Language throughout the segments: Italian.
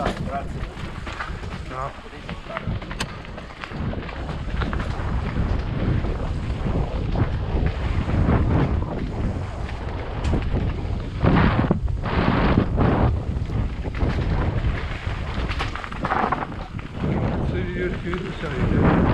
No. Cazzo di riuscito salire.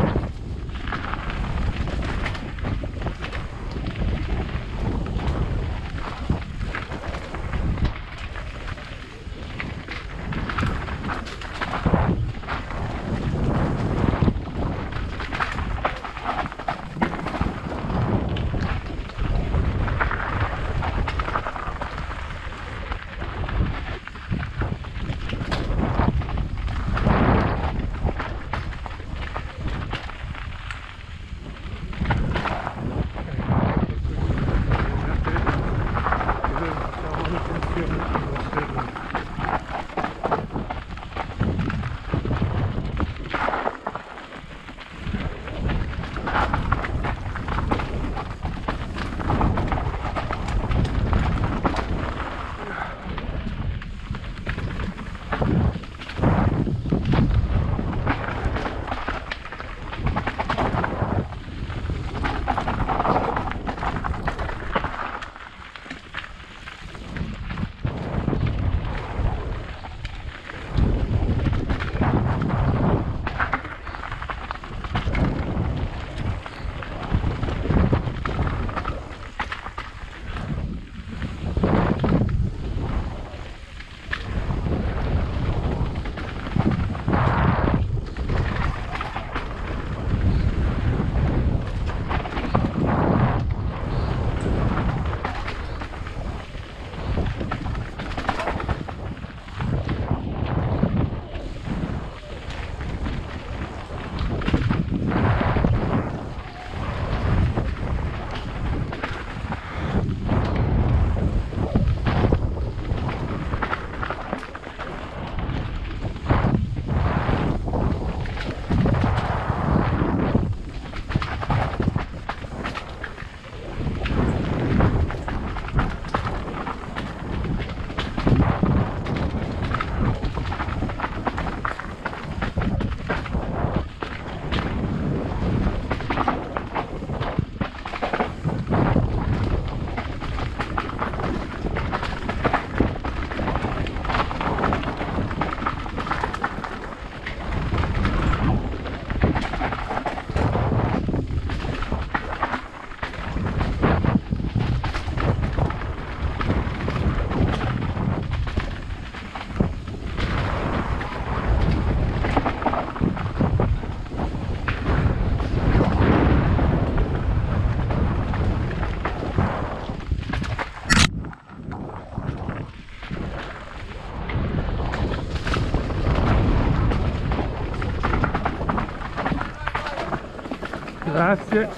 Grazie.